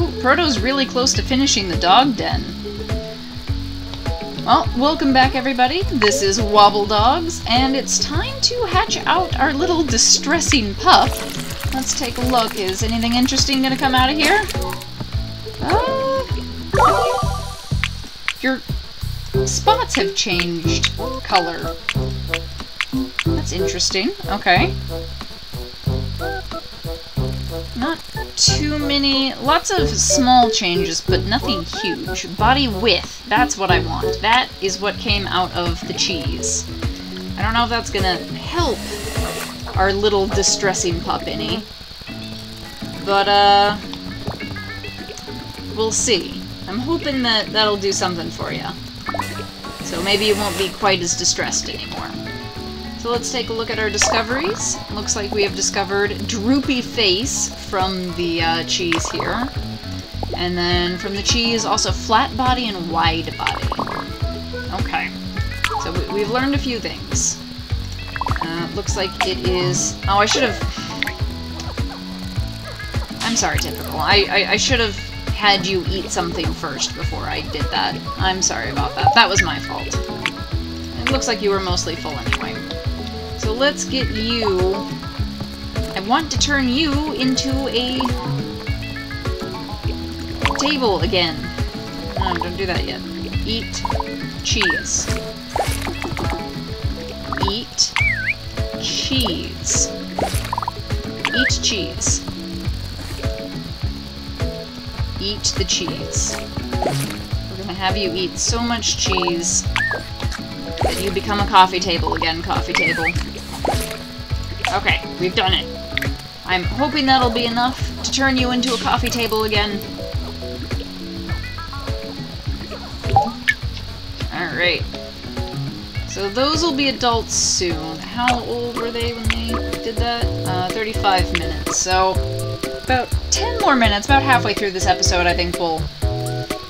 Ooh, Proto's really close to finishing the dog den. Well, welcome back everybody. This is Wobbledogs, and it's time to hatch out our little distressing pup. Let's take a look. Is anything interesting gonna come out of here? Uh, your spots have changed color. That's interesting. Okay. Not too many, lots of small changes, but nothing huge. Body width, that's what I want. That is what came out of the cheese. I don't know if that's gonna help our little distressing pup any. But, uh, we'll see. I'm hoping that that'll do something for you. So maybe you won't be quite as distressed anymore. So let's take a look at our discoveries. Looks like we have discovered Droopy Face from the uh, cheese here. And then from the cheese, also Flat Body and Wide Body. Okay. So we, have learned a few things. Uh, looks like it is... Oh, I should have... I'm sorry, Typical. I, I, I should have had you eat something first before I did that. I'm sorry about that. That was my fault. It looks like you were mostly full anyway. So let's get you... I want to turn you into a table again. No, don't do that yet. Eat cheese. Eat cheese. Eat cheese. Eat the cheese. We're gonna have you eat so much cheese that you become a coffee table again, coffee table. Okay, we've done it. I'm hoping that'll be enough to turn you into a coffee table again. Alright. So those will be adults soon. How old were they when they did that? Uh, 35 minutes. So, about 10 more minutes, about halfway through this episode, I think we'll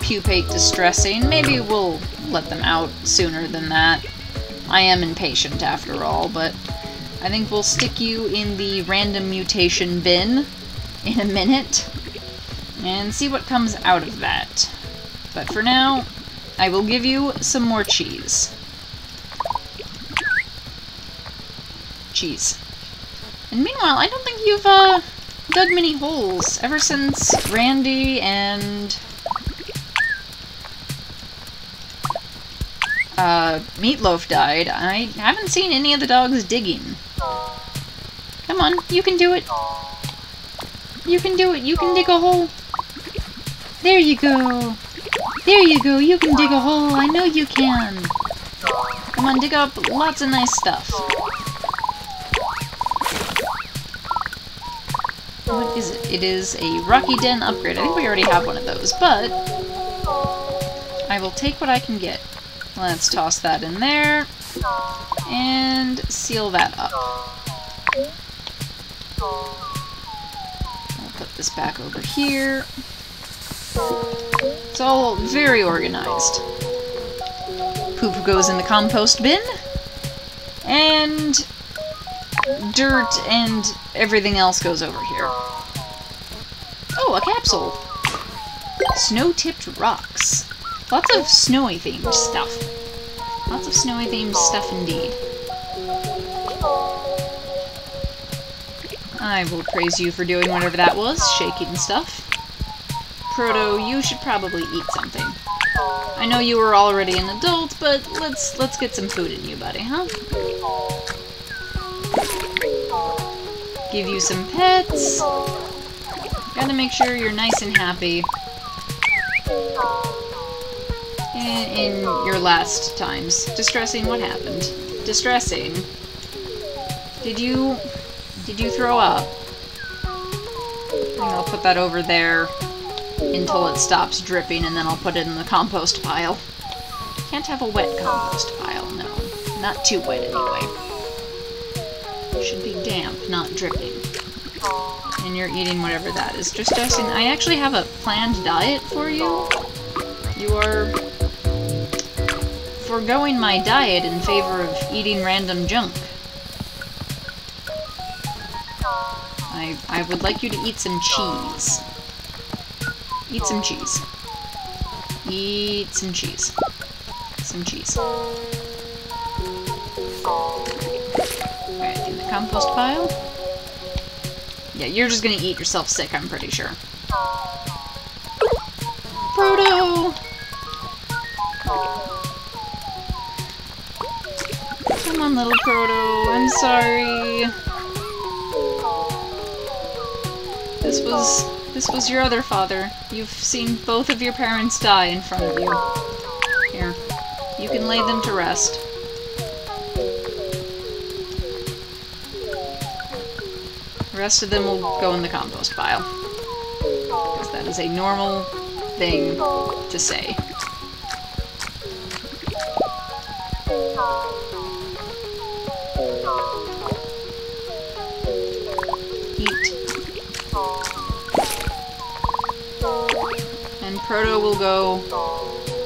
pupate distressing. Maybe we'll let them out sooner than that. I am impatient after all, but I think we'll stick you in the random mutation bin in a minute and see what comes out of that. But for now, I will give you some more cheese. Cheese. And meanwhile, I don't think you've uh, dug many holes ever since Randy and uh, Meatloaf died, I haven't seen any of the dogs digging. Come on, you can do it. You can do it. You can dig a hole. There you go. There you go. You can dig a hole. I know you can. Come on, dig up lots of nice stuff. What is it? It is a Rocky Den upgrade. I think we already have one of those, but I will take what I can get. Let's toss that in there. And seal that up. This back over here. It's all very organized. Poop goes in the compost bin. And dirt and everything else goes over here. Oh, a capsule! Snow-tipped rocks. Lots of snowy themed stuff. Lots of snowy themed stuff indeed. I will praise you for doing whatever that was, shaking stuff. Proto, you should probably eat something. I know you were already an adult, but let's let's get some food in you, buddy, huh? Give you some pets. Gotta make sure you're nice and happy in your last times. Distressing, what happened? Distressing. Did you... Did you throw up? I'll put that over there until it stops dripping, and then I'll put it in the compost pile. Can't have a wet compost pile, no. Not too wet, anyway. Should be damp, not dripping. And you're eating whatever that is. Distressing. I actually have a planned diet for you. You are foregoing my diet in favor of eating random junk. I, I would like you to eat some cheese. Eat some cheese. Eat some cheese. Some cheese. Alright, in the compost pile. Yeah, you're just gonna eat yourself sick, I'm pretty sure. Proto! Come on, little Proto. I'm sorry. This was... This was your other father. You've seen both of your parents die in front of you. Here. You can lay them to rest. The rest of them will go in the compost pile. Because that is a normal thing to say. Proto will go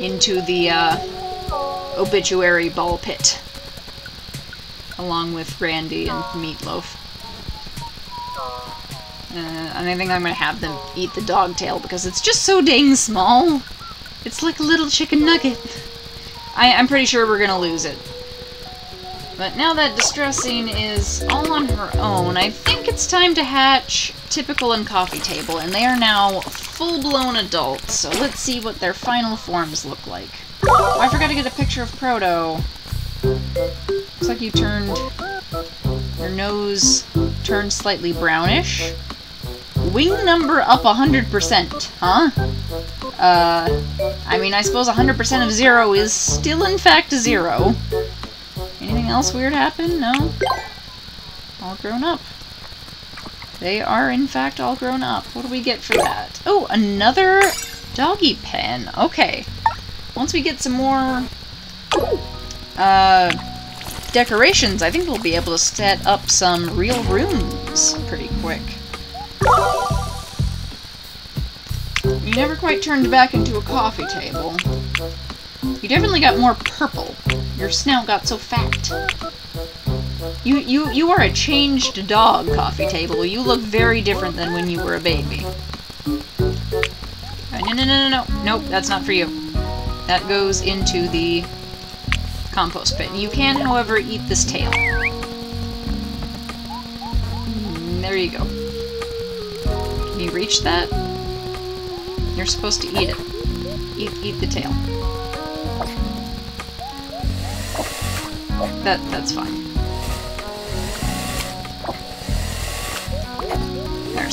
into the uh, obituary ball pit. Along with Randy and Meatloaf. Uh, and I think I'm gonna have them eat the dog tail because it's just so dang small. It's like a little chicken nugget. I, I'm pretty sure we're gonna lose it. But now that Distressing is all on her own, I think it's time to hatch Typical and Coffee Table, and they are now full-blown adults, so let's see what their final forms look like. Oh, I forgot to get a picture of Proto. Looks like you turned... Your nose turned slightly brownish. Wing number up 100%, huh? Uh, I mean, I suppose 100% of zero is still in fact zero. Anything else weird happen? No? All grown up. They are, in fact, all grown up. What do we get for that? Oh, another doggy pen. Okay. Once we get some more uh, decorations, I think we'll be able to set up some real rooms pretty quick. You never quite turned back into a coffee table. You definitely got more purple. Your snout got so fat. You you you are a changed dog, coffee table. You look very different than when you were a baby. No no no no no. Nope, that's not for you. That goes into the compost pit. You can, however, eat this tail. Mm, There you go. Can you reach that? You're supposed to eat it. Eat, eat the tail. That, that's fine.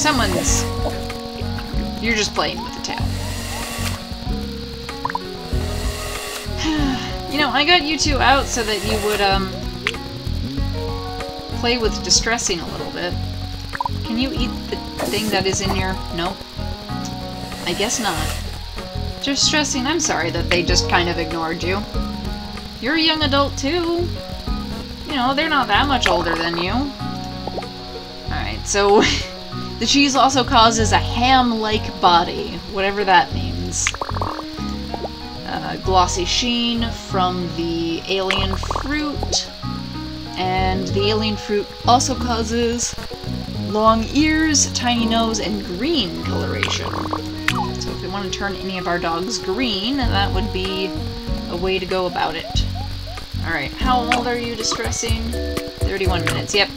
Someone's... You're just playing with the tail. you know, I got you two out so that you would, um... play with distressing a little bit. Can you eat the thing that is in your... Nope. I guess not. Distressing, I'm sorry that they just kind of ignored you. You're a young adult too. You know, they're not that much older than you. Alright, so the cheese also causes a ham-like body, whatever that means. Uh, glossy sheen from the alien fruit, and the alien fruit also causes long ears, tiny nose, and green coloration. So if we want to turn any of our dogs green, that would be a way to go about it. Alright, how old are you, Distressing? 31 minutes, yep.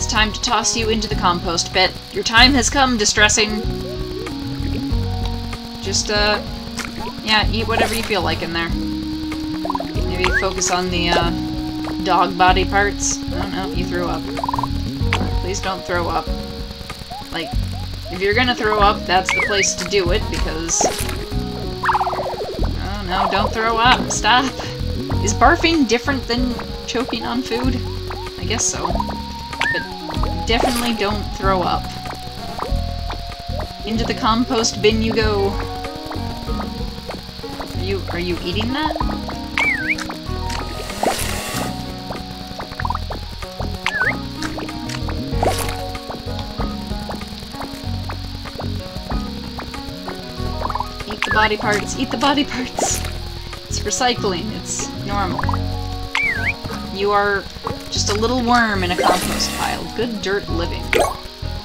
It's time to toss you into the compost pit. Your time has come, Distressing. Just, uh, yeah, eat whatever you feel like in there. Maybe focus on the, uh, dog body parts. Oh no, you threw up. Please don't throw up. Like, if you're gonna throw up, that's the place to do it, because... Oh no, don't throw up. Stop. Is barfing different than choking on food? I guess so. Definitely don't throw up. Into the compost bin you go. Are you, are you eating that? Eat the body parts, eat the body parts! It's recycling, it's normal. You are just a little worm in a compost pile. Good dirt living.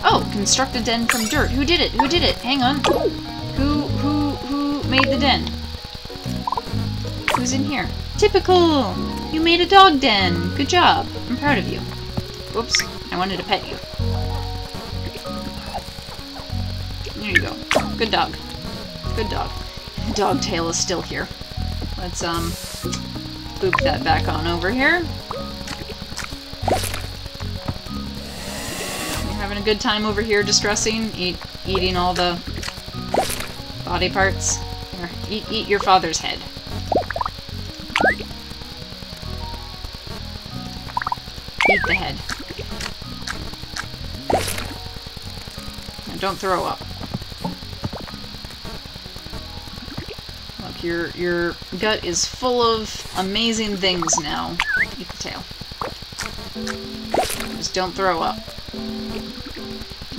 Oh, construct a den from dirt. Who did it? Who did it? Hang on. Who, who, who made the den? Who's in here? Typical! You made a dog den! Good job. I'm proud of you. Whoops. I wanted to pet you. There you go. Good dog. Good dog. Dog tail is still here. Let's, um, boop that back on over here. Having a good time over here distressing, eat, eating all the body parts. Here, eat, eat your father's head. Eat the head. Now don't throw up. Look, your your gut is full of amazing things now. Eat the tail. Just don't throw up.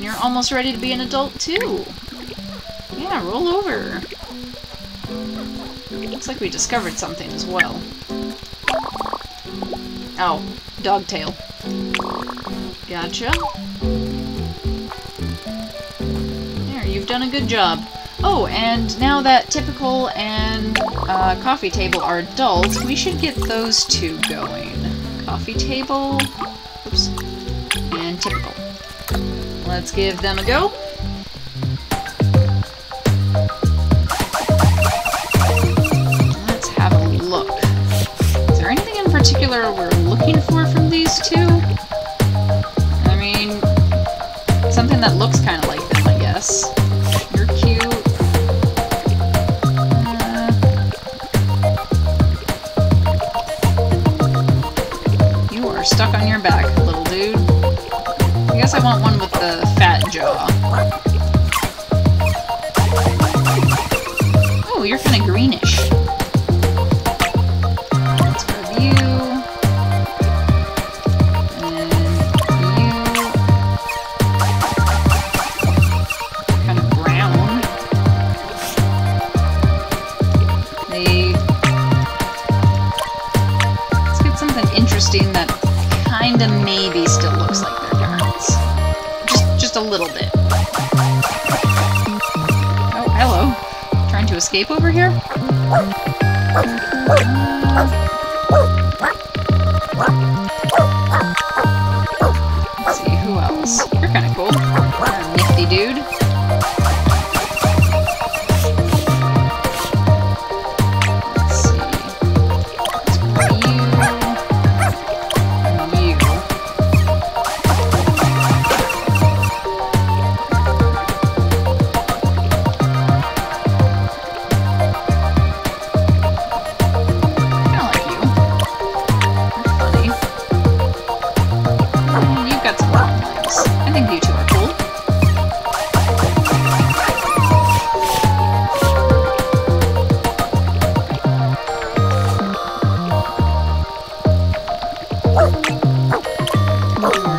You're almost ready to be an adult too. Yeah, roll over. Looks like we discovered something as well. Oh, dog tail. Gotcha. There, you've done a good job. Oh, and now that Typical and uh, Coffee Table are adults, we should get those two going. Coffee Table, oops, and Typical. Let's give them a go. Fat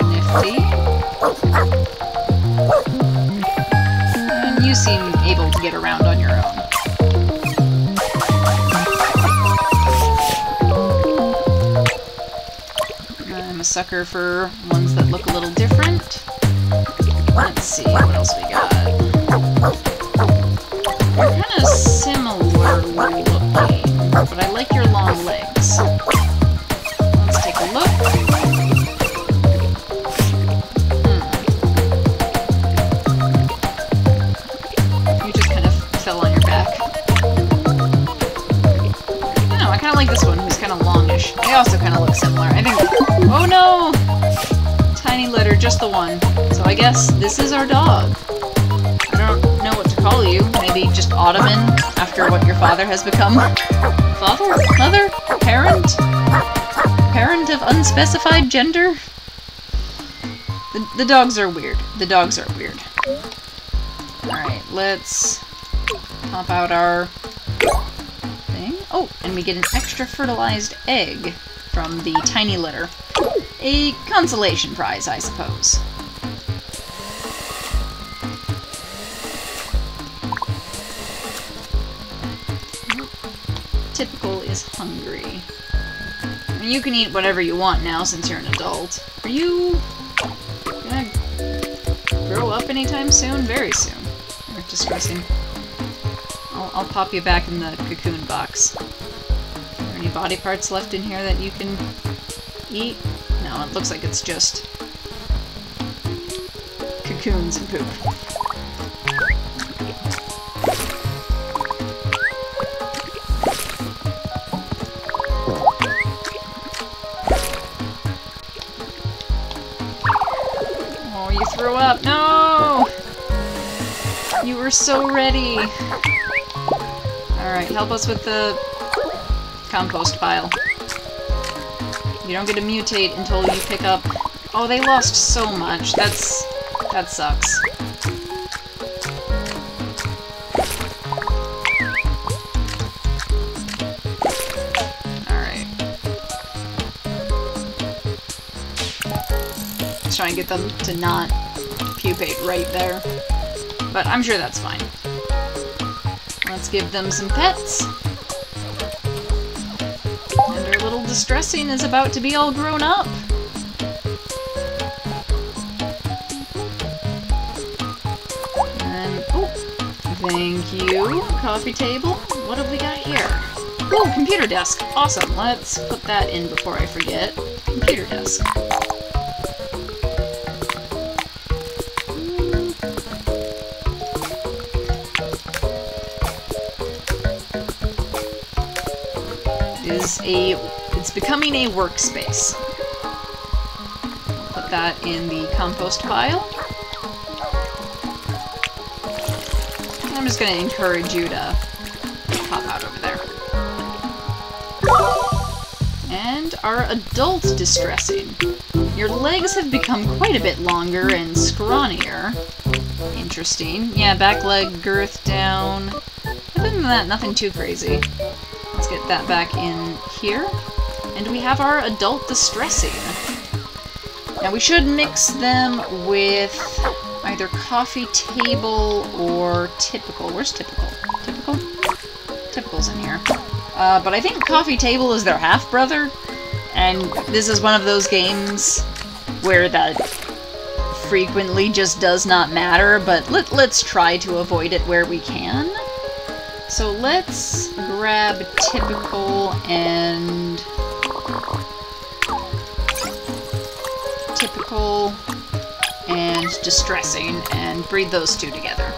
nifty. You seem able to get around on your own. I'm a sucker for ones that look a little different. Let's see, what else we got? The one. So I guess this is our dog. I don't know what to call you. Maybe just Ottoman, after what your father has become. Father? Mother? Parent? Parent of unspecified gender? The, the dogs are weird. The dogs are weird. Alright, let's pop out our thing. Oh, and we get an extra fertilized egg from the tiny litter. A consolation prize, I suppose. Typical is hungry. I mean, you can eat whatever you want now since you're an adult. Are you gonna grow up anytime soon? Very soon. Or distressing. I'll, I'll pop you back in the cocoon box. Are there any body parts left in here that you can eat? No, it looks like it's just cocoons and poop. Oh, you threw up. No! You were so ready. Alright, help us with the compost pile. You don't get to mutate until you pick up... Oh, they lost so much. That's... That sucks. Alright. Let's try and get them to not pupate right there. But I'm sure that's fine. Let's give them some pets. Our little is about to be all grown up. And, oh, thank you, coffee table. What have we got here? Oh, computer desk. Awesome. Let's put that in before I forget. Computer desk. is a it's becoming a workspace. Put that in the compost pile. I'm just going to encourage you to pop out over there. And our adult distressing. Your legs have become quite a bit longer and scrawnier. Interesting. Yeah, back leg girth down. Other than that, nothing too crazy. Let's get that back in here. And we have our adult distressing. Now we should mix them with either coffee table or typical. Where's typical? Typical? Typical's in here. Uh, but I think coffee table is their half-brother. And this is one of those games where that frequently just does not matter, but let, let's try to avoid it where we can. So let's grab typical and and distressing and breed those two together.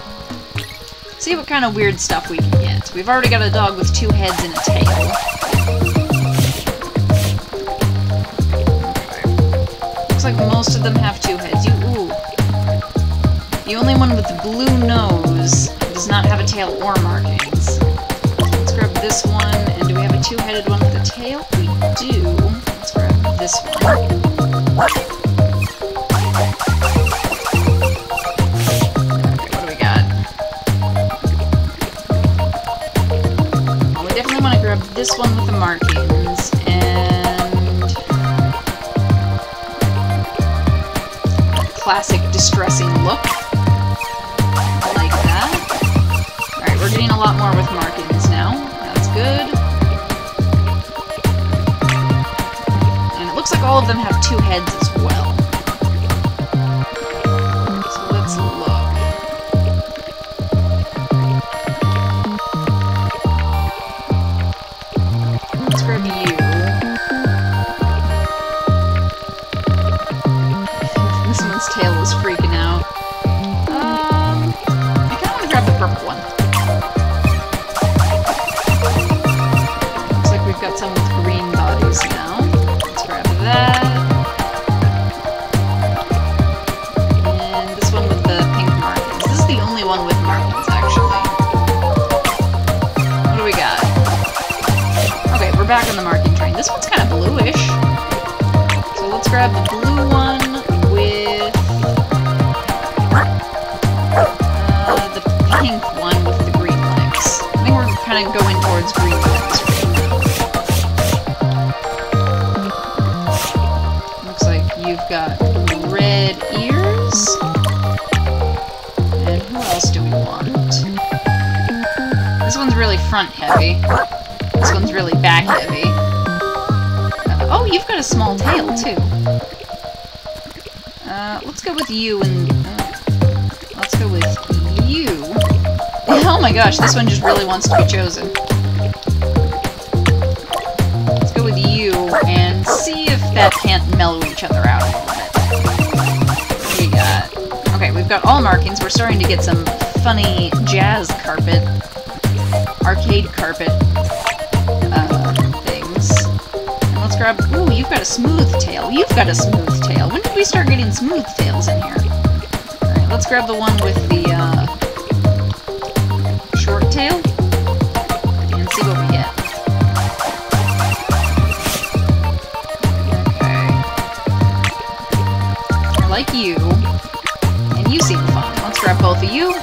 See what kind of weird stuff we can get. We've already got a dog with two heads and a tail. Looks like most of them have two heads. You ooh. The only one with the blue nose does not have a tail or markings. Let's grab this one, and do we have a two-headed one with a tail? We do. Let's grab this one. Red ears. And who else do we want? This one's really front heavy. This one's really back heavy. Uh, oh, you've got a small tail, too. Uh, let's go with you and... Uh, let's go with you. Oh my gosh, this one just really wants to be chosen. Let's go with you and see if that can't mellow each other out got? All markings. We're starting to get some funny jazz carpet, arcade carpet uh, things. And let's grab... Ooh, you've got a smooth tail. You've got a smooth tail. When did we start getting smooth tails in here? Alright, let's grab the one with the, uh, short tail. Both of you.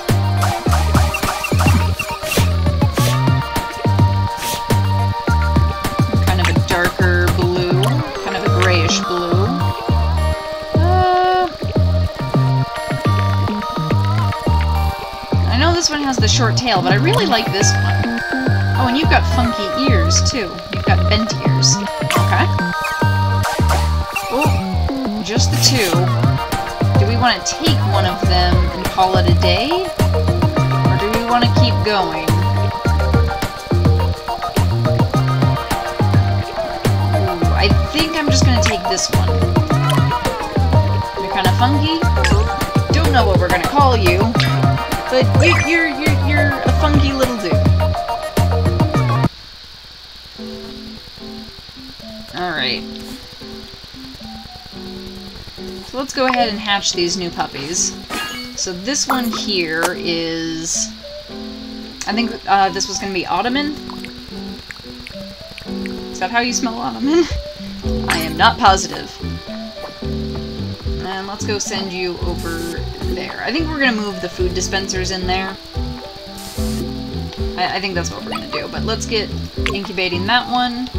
Kind of a darker blue. Kind of a grayish blue. Uh, I know this one has the short tail, but I really like this one. Oh, and you've got funky ears, too. You've got bent ears. Okay. Oh, just the two. We want to take one of them and call it a day? Or do we want to keep going? Ooh, I think I'm just going to take this one. You're kind of funky. Don't know what we're going to call you. But you, you're, you're, you're a funky little dude. Alright. Let's go ahead and hatch these new puppies. So this one here is... I think uh, this was going to be Ottoman. Is that how you smell Ottoman? I am not positive. And let's go send you over there. I think we're going to move the food dispensers in there. I, I think that's what we're going to do. But let's get incubating that one.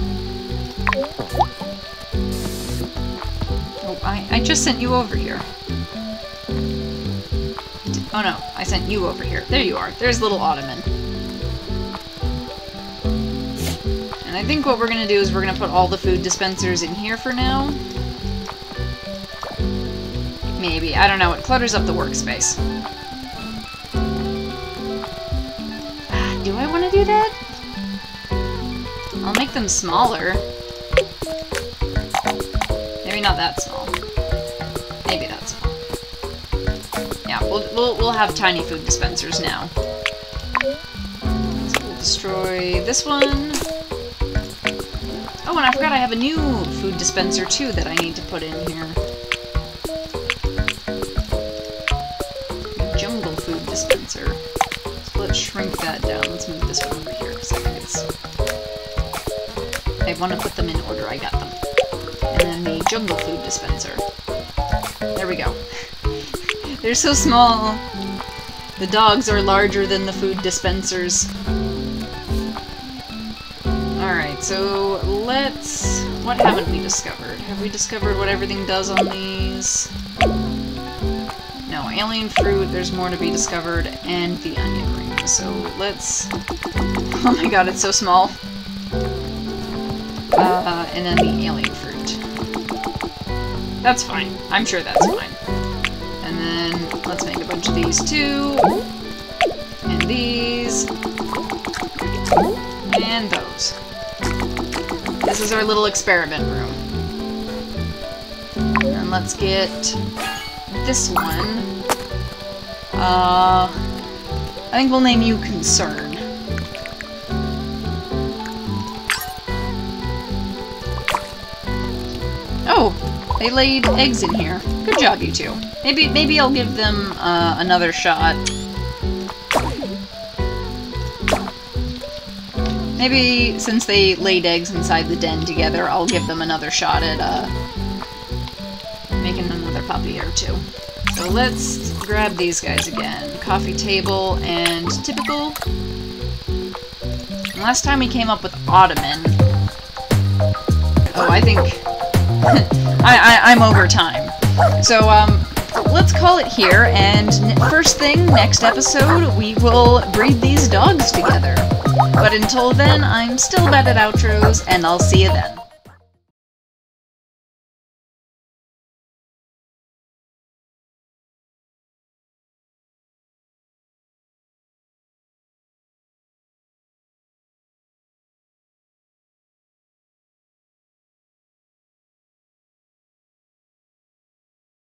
I, I just sent you over here. Oh no, I sent you over here. There you are. There's little Ottoman. And I think what we're to do is we're to put all the food dispensers in here for now. Maybe. I don't know. It clutters up the workspace. Ah, do I want to do that? I'll make them smaller. Maybe not that small. We'll, we'll, have tiny food dispensers now. So we'll destroy this one. Oh, and I forgot I have a new food dispenser, too, that I need to put in here. Jungle food dispenser. So let's shrink that down. Let's move this one over here, because I think it's... I want to put them in order I got them. And then the jungle food dispenser. There we go. They're so small. The dogs are larger than the food dispensers. Alright, so let's... What haven't we discovered? Have we discovered what everything does on these? No, alien fruit, there's more to be discovered, and the onion ring. So let's... Oh my god, it's so small. Uh, and then the alien fruit. That's fine. I'm sure that's fine. Then let's make a bunch of these too. And these. And those. This is our little experiment room. And let's get this one. Uh, I think we'll name you Concern. They laid eggs in here. Good job, you two. Maybe, maybe I'll give them uh, another shot. Maybe since they laid eggs inside the den together, I'll give them another shot at uh, making another puppy or two. So let's grab these guys again. Coffee table and typical. And last time we came up with Ottoman. Oh, I think I, I, am over time. So, um, let's call it here, and first thing, next episode, we will breed these dogs together. But until then, I'm still bad at outros, and I'll see you then.